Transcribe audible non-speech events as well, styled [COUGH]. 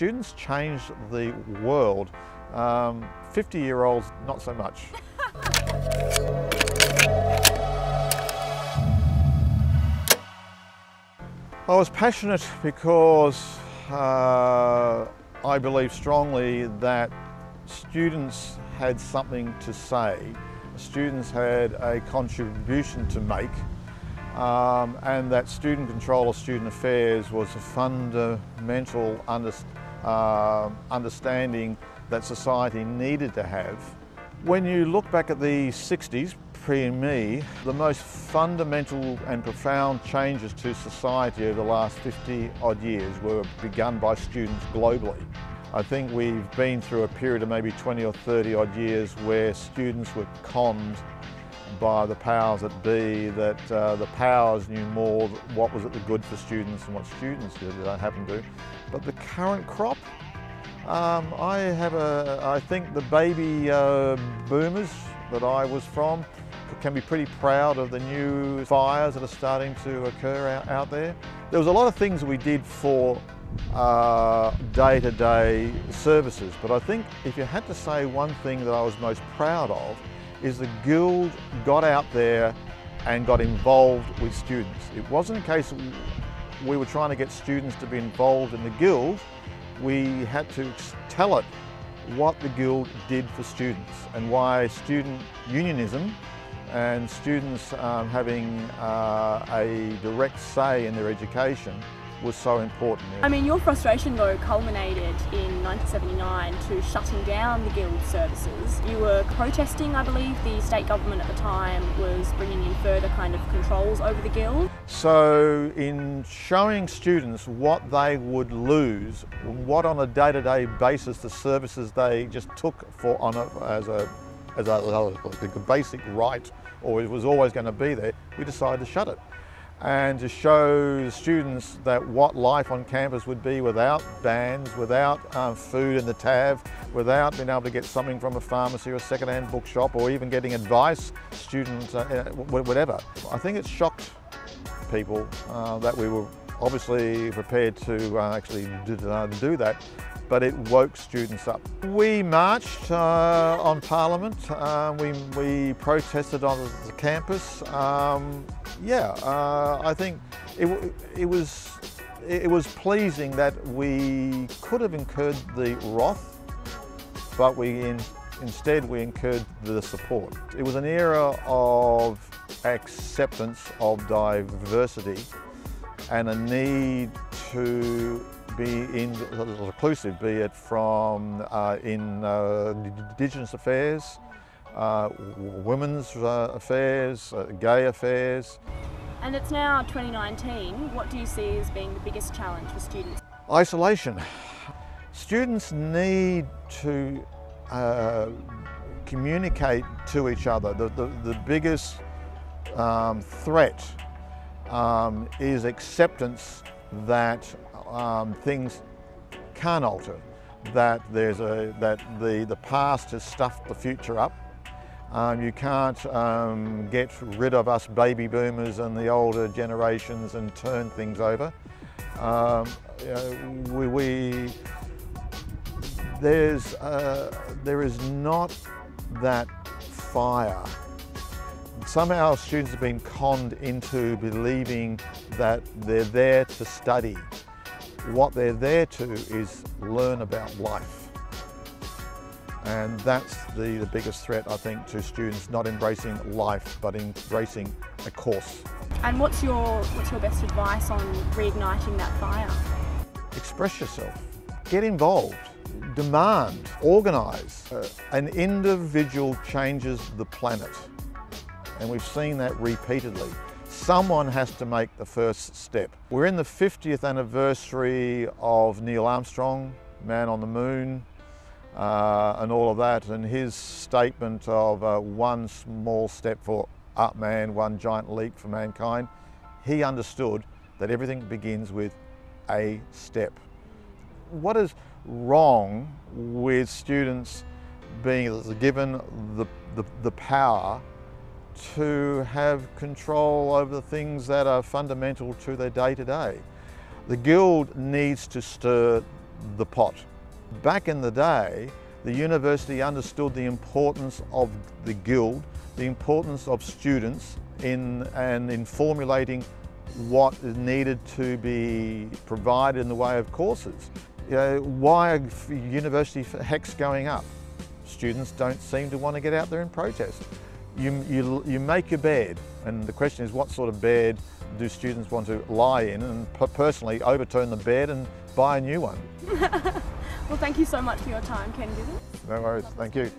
students change the world. Um, 50 year olds, not so much. [LAUGHS] I was passionate because uh, I believe strongly that students had something to say, students had a contribution to make, um, and that student control of student affairs was a fundamental under, uh, understanding that society needed to have. When you look back at the 60s, pre-me, the most fundamental and profound changes to society over the last 50 odd years were begun by students globally. I think we've been through a period of maybe 20 or 30 odd years where students were conned by the powers that be, that uh, the powers knew more what was good for students and what students did, they happen to. But the current crop, um, I have a, I think the baby uh, boomers that I was from can be pretty proud of the new fires that are starting to occur out, out there. There was a lot of things we did for uh, day-to-day -day services, but I think if you had to say one thing that I was most proud of is the Guild got out there and got involved with students. It wasn't a case we were trying to get students to be involved in the Guild, we had to tell it what the Guild did for students and why student unionism and students um, having uh, a direct say in their education was so important. I mean, your frustration though culminated in 1979 to shutting down the Guild services. You were protesting, I believe, the state government at the time was bringing in further kind of controls over the Guild. So in showing students what they would lose, what on a day-to-day -day basis the services they just took for on a, as a as a, a basic right or it was always going to be there, we decided to shut it and to show students that what life on campus would be without bands, without um, food in the TAV, without being able to get something from a pharmacy or a second-hand bookshop or even getting advice, students, uh, uh whatever. I think it shocked people uh, that we were obviously prepared to uh, actually do, do that but it woke students up. We marched uh, on Parliament, uh, we, we protested on the campus. Um, yeah, uh, I think it, it, was, it was pleasing that we could have incurred the wrath, but we in, instead we incurred the support. It was an era of acceptance of diversity and a need to be in, inclusive, be it from uh, in uh, Indigenous affairs, uh, women's uh, affairs, uh, gay affairs. And it's now 2019. What do you see as being the biggest challenge for students? Isolation. Students need to uh, communicate to each other. The, the, the biggest um, threat um, is acceptance that um, things can't alter, that there's a that the the past has stuffed the future up. Um, you can't um, get rid of us baby boomers and the older generations and turn things over. Um, you know, we, we, there's uh, there is not that fire somehow students have been conned into believing that they're there to study what they're there to is learn about life. And that's the, the biggest threat, I think, to students not embracing life, but embracing a course. And what's your, what's your best advice on reigniting that fire? Express yourself, get involved, demand, organise. Uh, an individual changes the planet, and we've seen that repeatedly. Someone has to make the first step. We're in the 50th anniversary of Neil Armstrong, man on the moon, uh, and all of that, and his statement of uh, one small step for up man, one giant leap for mankind. He understood that everything begins with a step. What is wrong with students being given the, the, the power to have control over the things that are fundamental to their day-to-day. The Guild needs to stir the pot. Back in the day, the university understood the importance of the guild, the importance of students in and in formulating what is needed to be provided in the way of courses. You know, why are university HECS going up? Students don't seem to want to get out there and protest. You, you, you make your bed, and the question is what sort of bed do students want to lie in and personally overturn the bed and buy a new one. [LAUGHS] well, thank you so much for your time, Ken Gibbons. No worries, thank you.